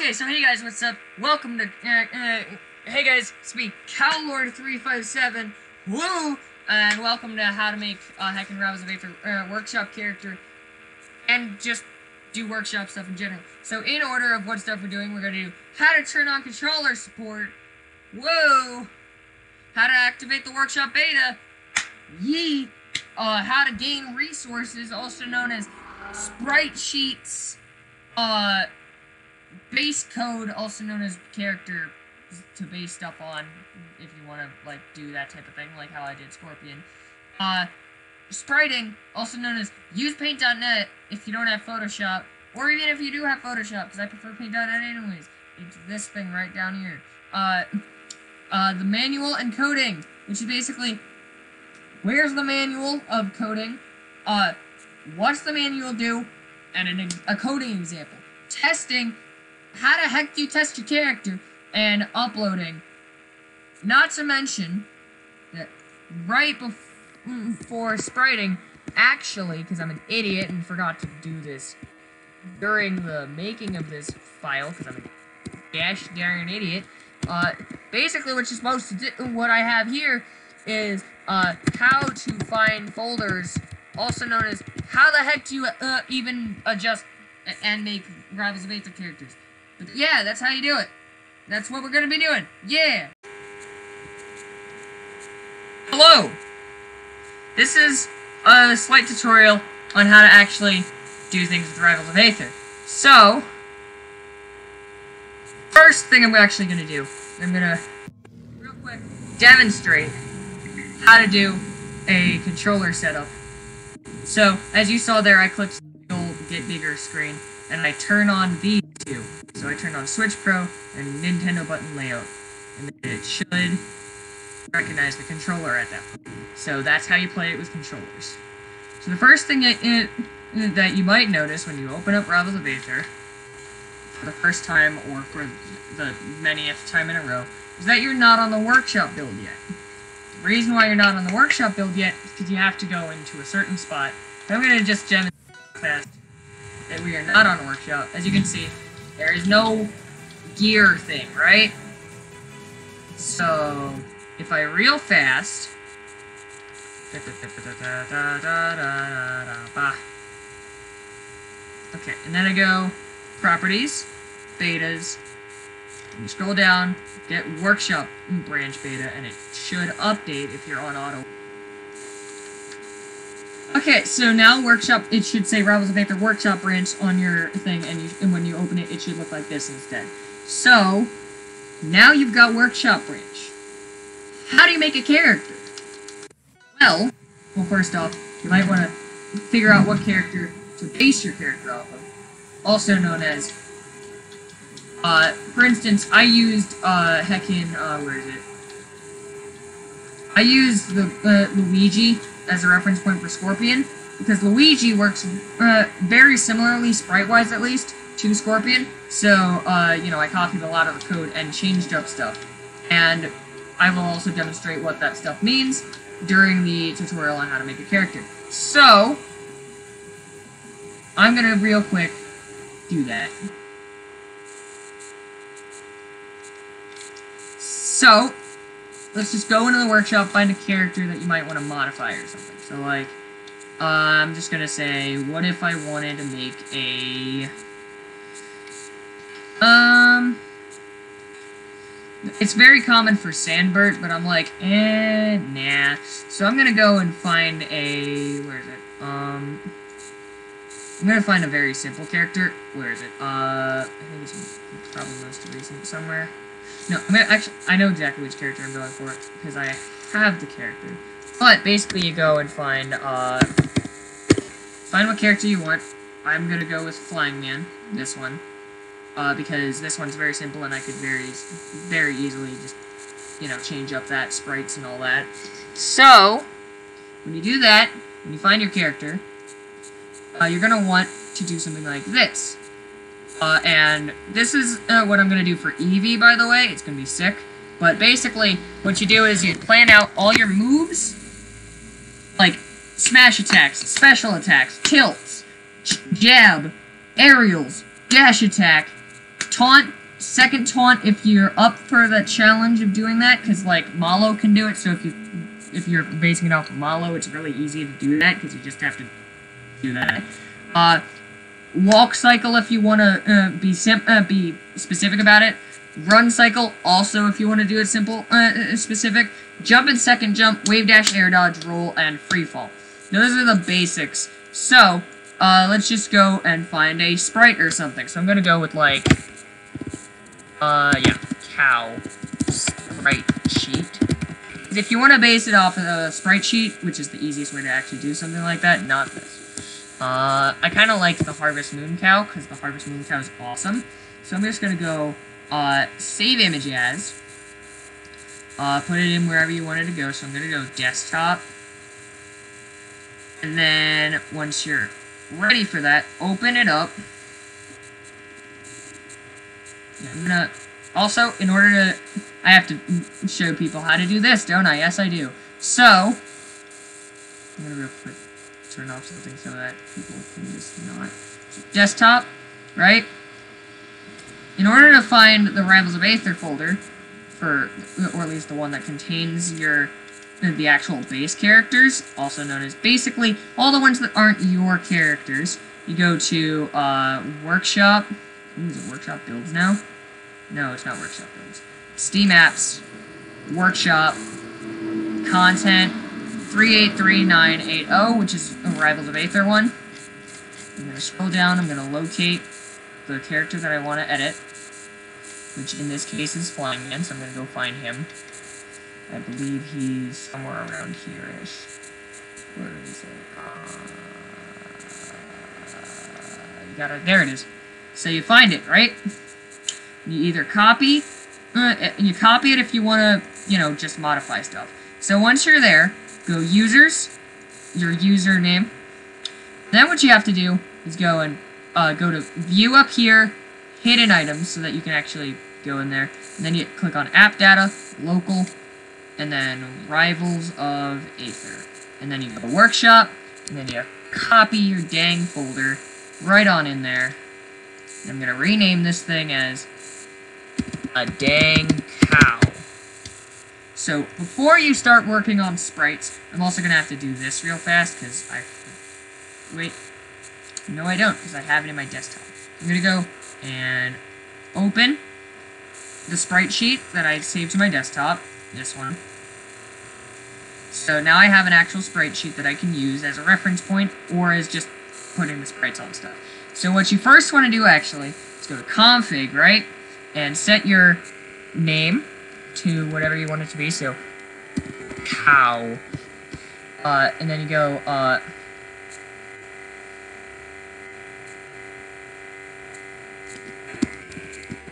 Okay, so hey guys, what's up? Welcome to, uh, uh, hey guys, it's me, Cowlord357, woo! And welcome to how to make uh, Heckin' Rivals of Aether uh, workshop character, and just do workshop stuff in general. So in order of what stuff we're doing, we're gonna do how to turn on controller support, whoa! How to activate the workshop beta, yee! Uh, how to gain resources, also known as sprite sheets, uh, base code, also known as character to base stuff on, if you want to like do that type of thing, like how I did Scorpion. Uh, spriting, also known as use Paint.net if you don't have Photoshop, or even if you do have Photoshop, because I prefer Paint.net anyways. It's this thing right down here. Uh, uh, the manual and coding, which is basically where's the manual of coding, uh, what's the manual do, and an, a coding example. Testing how the heck do you test your character? And uploading. Not to mention that right bef before spriting, actually, because I'm an idiot and forgot to do this during the making of this file, because I'm a gosh darn idiot, uh, basically what you're supposed to do, what I have here is, uh, how to find folders, also known as how the heck do you, uh, even adjust and make Rivals of Aether characters. But yeah, that's how you do it. That's what we're gonna be doing. Yeah! Hello! This is a slight tutorial on how to actually do things with Rivals of Aether. So, first thing I'm actually gonna do, I'm gonna, real quick, demonstrate how to do a controller setup. So, as you saw there, I clicked the old Get Bigger screen, and I turn on these So I turned on Switch Pro and Nintendo button layout. And it should recognize the controller at that point. So that's how you play it with controllers. So the first thing that, it, that you might notice when you open up Rivals of Aether, for the first time or for the manyth time in a row, is that you're not on the workshop build yet. The reason why you're not on the workshop build yet is because you have to go into a certain spot. I'm going to just demonstrate that we are not on workshop. As you can see, there is no gear thing, right? So, if I real fast... Okay, and then I go properties, betas, and you scroll down, get workshop branch beta, and it should update if you're on auto. Okay, so now workshop, it should say Rivals of Aether workshop branch on your thing, and, you, and when you open it, it should look like this instead. So, now you've got workshop branch. How do you make a character? Well, well first off, you might want to figure out what character to base your character off of. Also known as, uh, for instance, I used, uh, heckin', uh, where is it? I used the, uh, Luigi as a reference point for Scorpion, because Luigi works uh, very similarly, sprite-wise at least, to Scorpion. So, uh, you know, I copied a lot of the code and changed up stuff. And I will also demonstrate what that stuff means during the tutorial on how to make a character. So, I'm gonna real quick do that. So, let's just go into the workshop, find a character that you might want to modify or something. So, like, uh, I'm just gonna say, what if I wanted to make a... Um... It's very common for Sandbert, but I'm like, eh, nah. So I'm gonna go and find a... Where is it? Um... I'm gonna find a very simple character. Where is it? Uh, I think it's probably most recent somewhere. No, I'm gonna actually, I know exactly which character I'm going for, because I have the character. But, basically, you go and find, uh, find what character you want. I'm gonna go with Flying Man, this one. Uh, because this one's very simple and I could very, very easily just, you know, change up that, sprites and all that. So, when you do that, when you find your character, uh, you're gonna want to do something like this. Uh, and this is uh, what I'm going to do for Eevee, by the way. It's going to be sick. But basically, what you do is you plan out all your moves, like smash attacks, special attacks, tilts, jab, aerials, dash attack, taunt, second taunt if you're up for the challenge of doing that, because like Malo can do it. So if you if you're basing it off of Malo, it's really easy to do that because you just have to do that. Uh, walk cycle if you want to uh, be sim uh, be specific about it. Run cycle also if you want to do it simple uh, uh, specific. Jump and second jump, wave dash, air dodge, roll, and free fall. Those are the basics. So uh, let's just go and find a sprite or something. So I'm gonna go with like uh yeah cow sprite sheet. If you want to base it off of a sprite sheet, which is the easiest way to actually do something like that, not this. Uh, I kind of like the Harvest Moon Cow, because the Harvest Moon Cow is awesome. So I'm just going to go, uh, save image as, uh, put it in wherever you want it to go. So I'm going to go desktop. And then, once you're ready for that, open it up. Yeah, I'm gonna, also, in order to, I have to show people how to do this, don't I? Yes, I do. So, I'm gonna real quick turn off something so that people can just not. Desktop, right? In order to find the Rivals of Aether folder, for, or at least the one that contains your, the actual base characters, also known as basically all the ones that aren't your characters, you go to, uh, Workshop, is it Workshop Builds now? No, it's not Workshop Builds. Steam Apps, Workshop, Content, 383980, which is a Rivals of Aether one. I'm going to scroll down, I'm going to locate the character that I want to edit, which in this case is Flying Man, so I'm going to go find him. I believe he's somewhere around here-ish. Where is it? Uh, you gotta, there it is. So you find it, right? You either copy, uh, you copy it if you want to, you know, just modify stuff. So once you're there, go users, your username. Then what you have to do is go and uh, go to view up here, hidden items, so that you can actually go in there. And then you click on app data, local, and then rivals of Aether. And then you go to workshop, and then you copy your dang folder right on in there. And I'm going to rename this thing as a dang cow. So, before you start working on sprites, I'm also going to have to do this real fast, because I... Wait. No, I don't, because I have it in my desktop. I'm going to go and open the sprite sheet that I saved to my desktop. This one. So now I have an actual sprite sheet that I can use as a reference point, or as just putting the sprites on stuff. So what you first want to do, actually, is go to config, right? And set your name to whatever you want it to be. So, cow. Uh, and then you go, uh,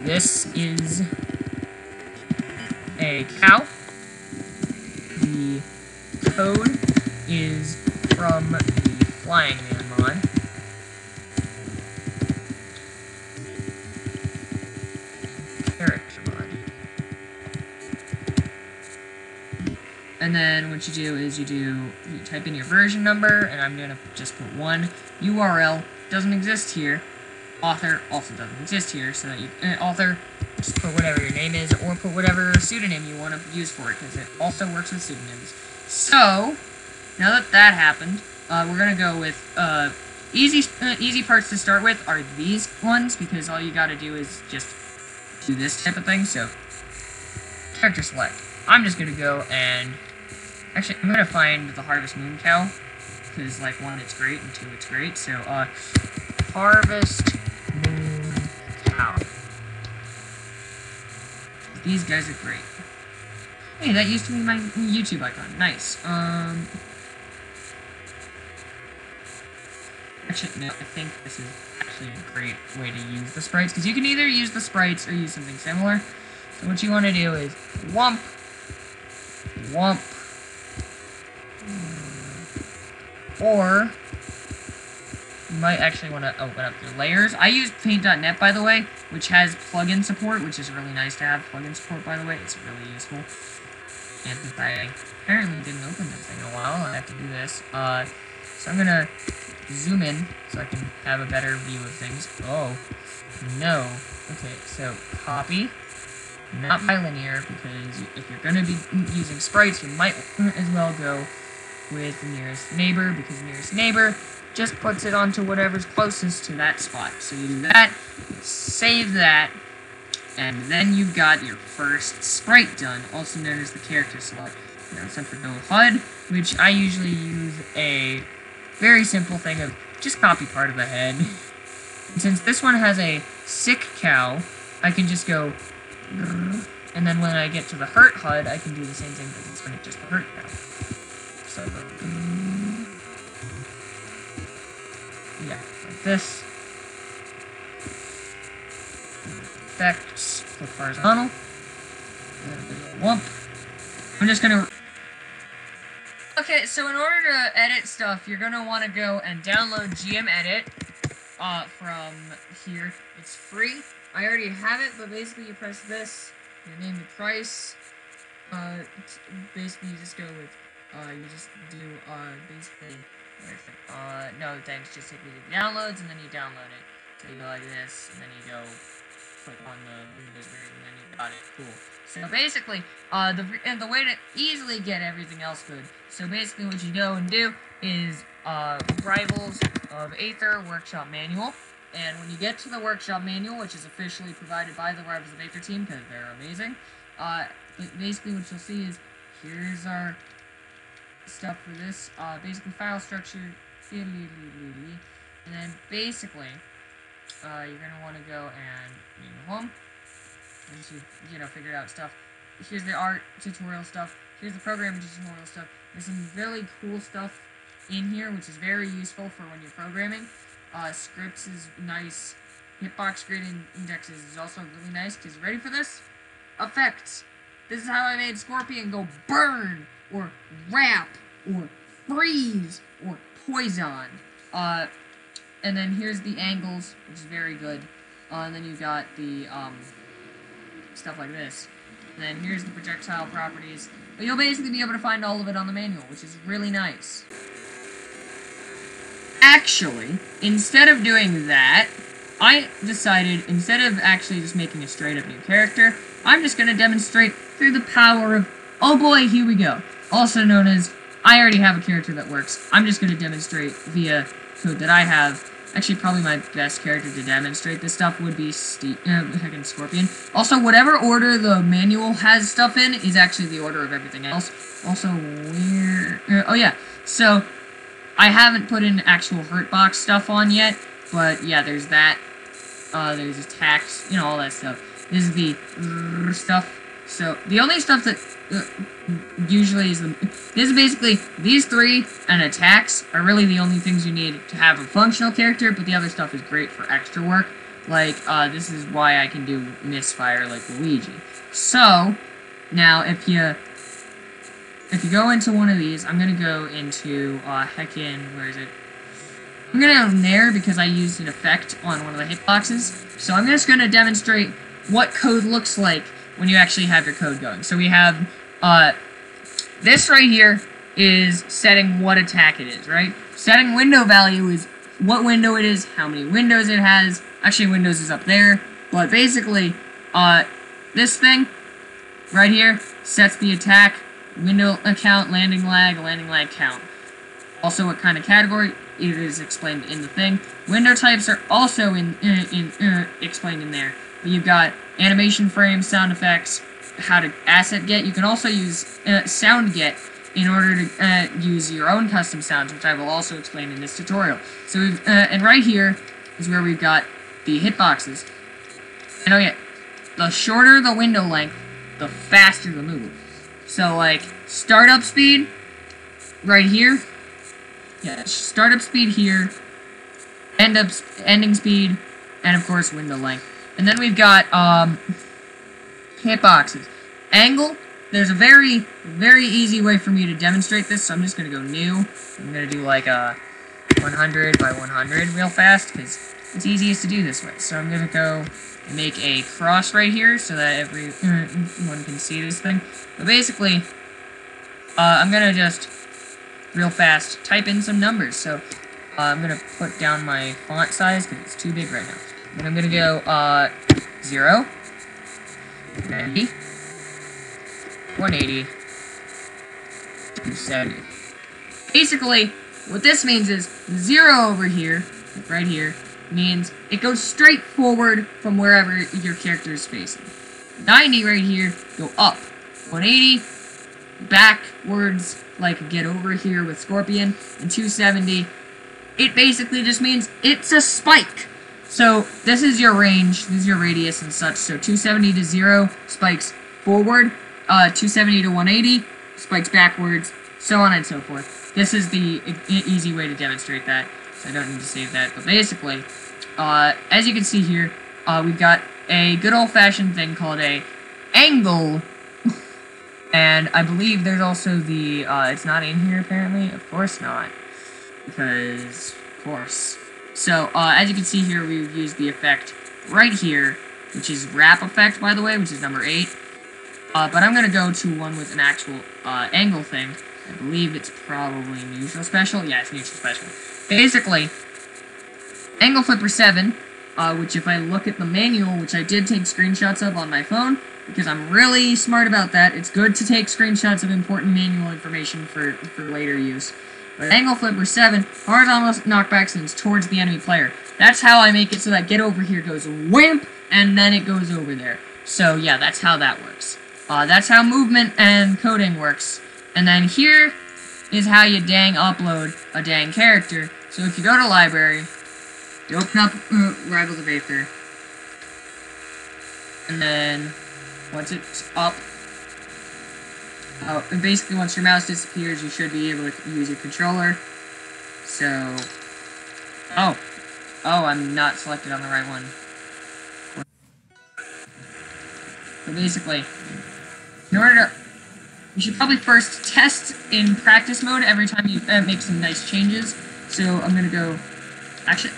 this is a cow. The code is from the Flying Man mod. And then what you do is you do, you type in your version number, and I'm going to just put one. URL doesn't exist here. Author also doesn't exist here, so that you, uh, author, just put whatever your name is, or put whatever pseudonym you want to use for it, because it also works with pseudonyms. So, now that that happened, uh, we're going to go with, uh, easy, uh, easy parts to start with are these ones, because all you got to do is just do this type of thing, so, character select. I'm just going to go and Actually, I'm gonna find the Harvest Moon Cow, because, like, one, it's great, and two, it's great. So, uh, Harvest Moon Cow. These guys are great. Hey, that used to be my YouTube icon. Nice. Um... Actually, no, I think this is actually a great way to use the sprites, because you can either use the sprites or use something similar. So what you want to do is wump, wump, or, you might actually want to open up your layers. I use Paint.net, by the way, which has plugin support, which is really nice to have plugin support, by the way. It's really useful. And I apparently didn't open this thing in a while, I have to do this. Uh, so I'm going to zoom in so I can have a better view of things. Oh, no. Okay, so copy. Not bilinear, because if you're going to be using sprites, you might as well go with the nearest neighbor, because nearest neighbor just puts it onto whatever's closest to that spot. So you do that, save that, and then you've got your first sprite done, also known as the character slot. Now time for no HUD, which I usually use a very simple thing of just copy part of the head. And since this one has a sick cow, I can just go and then when I get to the hurt HUD, I can do the same thing, but it's going to just hurt cow. So I yeah, like this. Effects, flip horizontal. Wump. I'm just gonna Okay, so in order to edit stuff, you're gonna want to go and download GMEdit uh, from here. It's free. I already have it, but basically you press this, you name the price. Uh, basically you just go with, uh, you just do, uh, basically, uh, no thanks, just take me to downloads, and then you download it. So you go like this, and then you go click on the Windows version, and then you got it. Cool. So basically, uh, the and the way to easily get everything else good. So basically, what you go and do is uh, Rivals of Aether Workshop Manual. And when you get to the workshop manual, which is officially provided by the Rivals of Aether team, because they're amazing, uh, basically what you'll see is, here's our stuff for this, uh, basically file structure, and then basically, uh, you're to want to go and, you know, home, and you, you know, figure out stuff. Here's the art tutorial stuff. Here's the programming tutorial stuff. There's some really cool stuff in here, which is very useful for when you're programming. Uh, scripts is nice. Hitbox grid indexes is also really nice, because ready for this? Effects. This is how I made Scorpion go burn, or wrap, or freeze, or poison. Uh, and then here's the angles, which is very good. Uh, and then you've got the, um, stuff like this. And then here's the projectile properties. But you'll basically be able to find all of it on the manual, which is really nice. Actually, instead of doing that, I decided, instead of actually just making a straight up new character, I'm just going to demonstrate through the power of, oh boy, here we go. Also known as, I already have a character that works. I'm just going to demonstrate via code that I have Actually, probably my best character to demonstrate this stuff would be Steve, uh, Scorpion. Also, whatever order the manual has stuff in is actually the order of everything else. Also, where... Uh, oh, yeah. So, I haven't put in actual hurt box stuff on yet, but yeah, there's that. Uh, there's attacks, you know, all that stuff. This is the stuff. So, the only stuff that uh, usually is the... This is basically, these three and attacks are really the only things you need to have a functional character, but the other stuff is great for extra work. Like, uh, this is why I can do misfire like Luigi. So, now, if you... If you go into one of these, I'm gonna go into, uh, heckin... Where is it? I'm gonna go there because I used an effect on one of the hitboxes. So I'm just gonna demonstrate what code looks like when you actually have your code going. So we have, uh, this right here is setting what attack it is, right? Setting window value is what window it is, how many windows it has. Actually, windows is up there. But basically, uh, this thing right here sets the attack, window account, landing lag, landing lag count. Also, what kind of category it is explained in the thing. Window types are also in, in, in uh, explained in there. You've got animation frames, sound effects, how to asset get. You can also use uh, sound get in order to uh, use your own custom sounds, which I will also explain in this tutorial. So, uh, and right here is where we've got the hitboxes. And oh yeah, the shorter the window length, the faster the move. So like, startup speed, right here, yeah, startup speed here, end up, ending speed, and of course window length. And then we've got, um, hitboxes. Angle, there's a very, very easy way for me to demonstrate this, so I'm just going to go new. I'm going to do like a 100 by 100 real fast, because it's easiest to do this way. So I'm going to go make a cross right here, so that everyone can see this thing. But basically, uh, I'm going to just, real fast, type in some numbers. So, Uh, I'm gonna put down my font size because it's too big right now. And I'm gonna go uh, 0, 90, 180, 270. Basically, what this means is 0 over here, right here, means it goes straight forward from wherever your character is facing. 90 right here, go up. 180, backwards, like get over here with Scorpion. And 270, it basically just means it's a spike. So this is your range, this is your radius and such. So 270 to 0 spikes forward, uh, 270 to 180 spikes backwards, so on and so forth. This is the e easy way to demonstrate that, so I don't need to save that. But basically, uh, as you can see here, uh, we've got a good old-fashioned thing called a angle. and I believe there's also the, uh, it's not in here apparently. Of course not. Because, of course. So, uh, as you can see here, we've used the effect right here, which is wrap effect, by the way, which is number 8. Uh, but I'm going to go to one with an actual uh, angle thing. I believe it's probably neutral special. Yeah, it's neutral special. Basically, angle flipper 7 uh, which if I look at the manual, which I did take screenshots of on my phone, because I'm really smart about that, it's good to take screenshots of important manual information for, for later use. But angle flipper 7, horizontal knockback sends towards the enemy player. That's how I make it so that get over here goes wimp, and then it goes over there. So yeah, that's how that works. Uh, that's how movement and coding works. And then here is how you dang upload a dang character. So if you go to library, you open up uh, Rivals of Aether. And then, once it's up, uh, and basically once your mouse disappears, you should be able to use your controller. So, oh, oh, I'm not selected on the right one. So basically, in order to, you should probably first test in practice mode every time you uh, make some nice changes. So I'm gonna go, actually,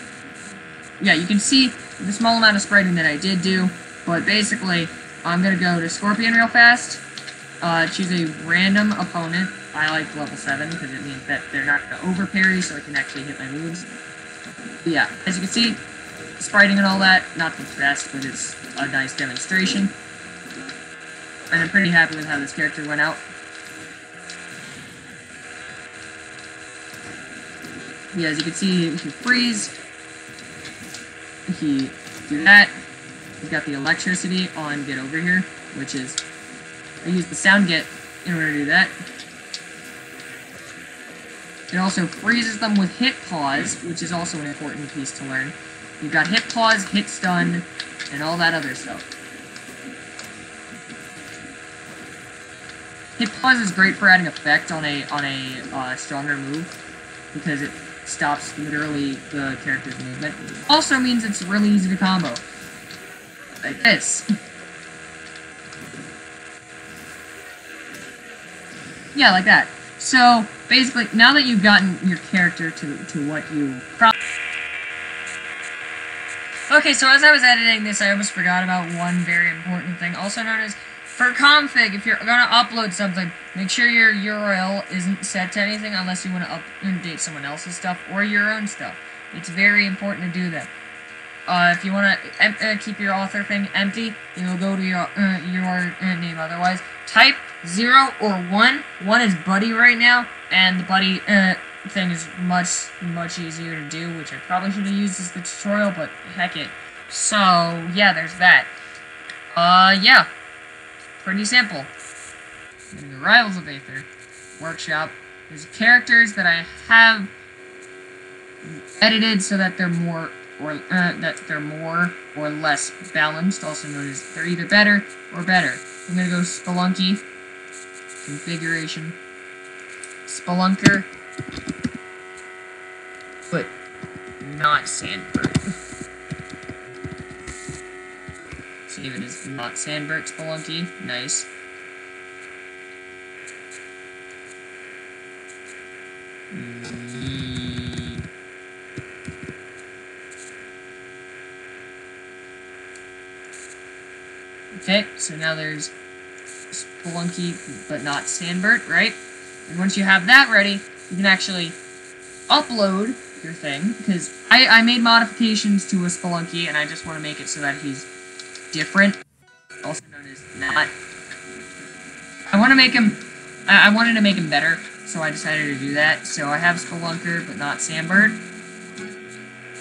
yeah, you can see the small amount of spreading that I did do, but basically, I'm to go to Scorpion real fast, uh, choose a random opponent. I like level 7 because it means that they're not going to over parry, so I can actually hit my moves. But yeah, as you can see, spriting and all that, not the best, but it's a nice demonstration. And I'm pretty happy with how this character went out. Yeah, as you can see, he freeze, he do that. He's got the electricity on get over here, which is I use the sound get in order to do that. It also freezes them with hit pause, which is also an important piece to learn. You've got hit pause, hit stun, and all that other stuff. Hit pause is great for adding effect on a on a uh, stronger move because it stops literally the character's movement. Also means it's really easy to combo. Like this. yeah, like that. So, basically, now that you've gotten your character to, to what you... Okay, so as I was editing this, I almost forgot about one very important thing, also known as for config, if you're going to upload something, make sure your URL isn't set to anything unless you want to update someone else's stuff or your own stuff. It's very important to do that. Uh, if you want to uh, keep your author thing empty, you'll go to your, uh, your name. Otherwise, type 0 or 1. 1 is buddy right now, and the buddy uh, thing is much, much easier to do, which I probably should have used as the tutorial, but heck it. So, yeah, there's that. Uh, yeah pretty simple. In the Rivals of Aether workshop, there's characters that I have edited so that they're more or uh, that they're more or less balanced, also known as they're either better or better. I'm gonna go Spelunky, configuration, Spelunker, but not Sandbert. Save it as not Sandbert Spelunky. Nice. Mm. Okay, so now there's Spelunky, but not Sandbert, right? And once you have that ready, you can actually upload your thing because I, I made modifications to a Spelunky and I just want to make it so that he's different, also known as not. I want to make him. I, I wanted to make him better, so I decided to do that. So I have Spelunker, but not Sandbert.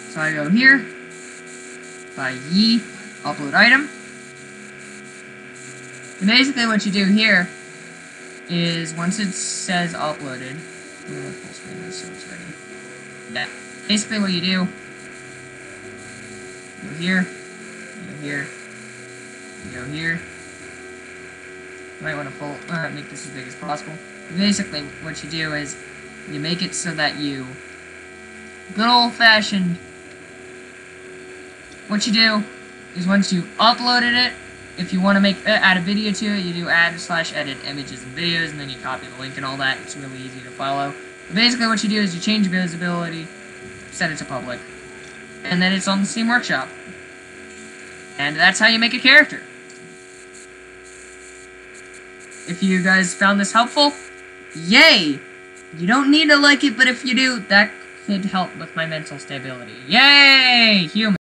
So I go here, by Yi, upload item. Basically what you do here is once it says uploaded, full screen this so it's ready. Yeah. Basically what you do, go here, go here, you go here. You might want to full, uh, make this as big as possible. Basically what you do is you make it so that you good old fashioned what you do is once you uploaded it if you want to make uh, add a video to it, you do add slash edit images and videos, and then you copy the link and all that. It's really easy to follow. But basically, what you do is you change visibility, set it to public, and then it's on the Steam Workshop. And that's how you make a character. If you guys found this helpful, yay! You don't need to like it, but if you do, that could help with my mental stability. Yay! Human.